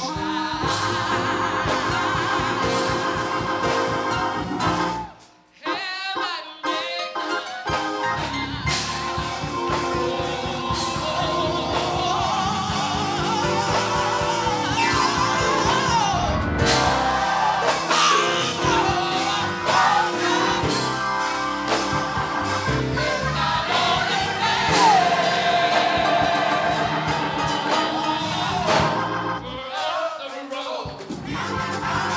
Wow. Mama, mama.